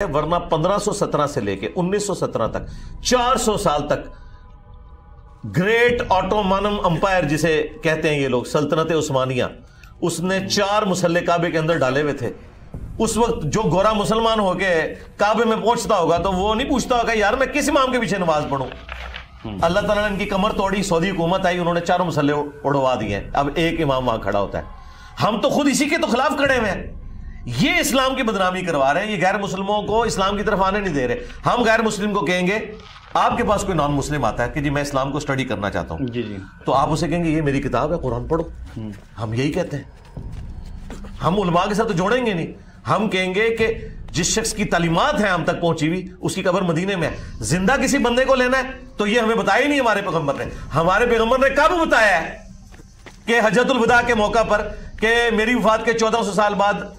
वरना 1517 से लेके 1917 तक 400 साल तक ग्रेट ऑटोमानम अंपायर जिसे कहते हैं ये लोग सल्तनत उस्मानिया उसने चार मुसल्ले काबे के अंदर डाले हुए थे। उस वक्त जो गोरा मुसलमान होके काबे में पहुँचता होगा तो वो नहीं पूछता होगा यार मैं किस इमाम के पीछे नमाज़ पढ़ूं? अल्लाह ताला ने इनकी कमर तोड़ी सऊदी हुकूमत आई उन्होंने चारों मुसल्ले उड़वा दिए। अब एक इमाम वहाँ खड़ा होता है। हम तो खुद इसी के तो खिलाफ खड़े हुए हैं। ये इस्लाम की बदनामी करवा रहे हैं ये गैर मुस्लिमों को इस्लाम की तरफ़ आने नहीं दे रहे। हम गैर मुस्लिम को कहेंगे आपके पास कोई नॉन मुस्लिम आता है कि जी मैं इस्लाम को स्टडी करना चाहता हूँ। जी जी। तो आप उसे कहेंगे ये मेरी किताब है कुरान पढ़ो। हम यही कहते हैं। हम उलमा के साथ तो जोड़ेंगे नहीं। हम कहेंगे कि जिस शख्स की तालीमात है हम तक पहुँची हुई उसकी कबर मदीने में है। ज़िंदा किसी बंदे को लेना है तो ये हमें बताया ही नहीं हमारे पैगंबर ने। हमारे पैगंबर ने कब बताया है कि हजतुल विदा के मौका पर कि मेरी वफात के 1400 साल बाद